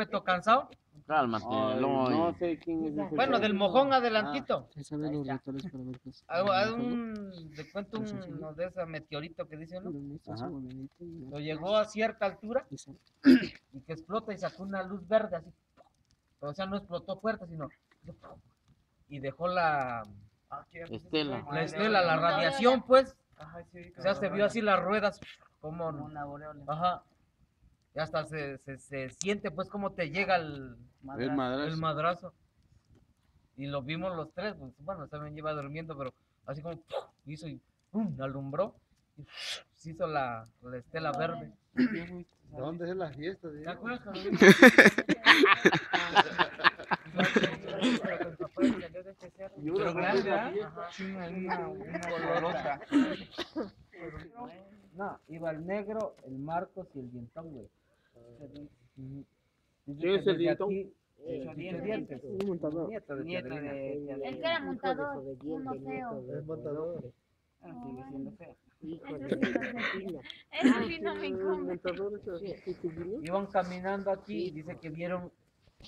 Beto cansado. Cálmate, Ay, no sé quién es ese. Bueno, del mojón adelantito. Se sabe los rituales para ver qué es. Hay, hay un, le cuento un, uno de esos meteoritos que dice uno. Ajá. Lo llegó a cierta altura y que explota y sacó una luz verde así. O sea, no explotó fuerte, sino y dejó la, Estela. la estela, la radiación, pues. Ajá, sí, O sea, se vio así las ruedas como, una ajá. Y hasta se, se, se siente pues como te llega el, El madrazo. el madrazo. Y lo vimos los tres, pues bueno, también lleva durmiendo, pero así como hizo y ¡pum! alumbró y se hizo la, la estela verde. ¿Dónde es la fiesta? ¿Te acuerdas? Pero grande, ¿ah? Ajá. Sí, una, una, una colorota. No, iba el negro, el Marcos y el dientón, güey. ¿Quién es el. Dientes, Un montador. El que era montador, uno feo. Es montador. Ah, sigue siendo feo. Eso sí no me incumbe. Iban caminando aquí y dice que vieron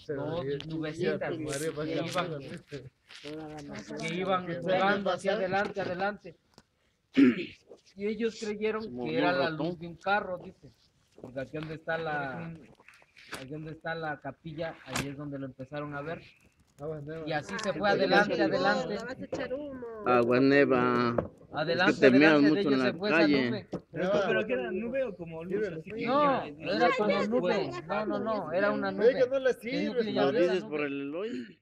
dos nubecitas que iban, acá. que iban ¿Qué volando hacia adelante, adelante. Y ellos creyeron que era la luz de un carro, dice. Porque aquí donde está la, aquí donde está la capilla, ahí es donde lo empezaron a ver. Y así se fue adelante, adelante, Agua neva. adelante, te adelante de mucho en la se fue esa calle. nube. Nueva. Pero que era nube o como luz, así que... No, no era como nube. No, no, no, era una Ve que nube. no le sirve. ¿Lo dices por nube. el Eloy?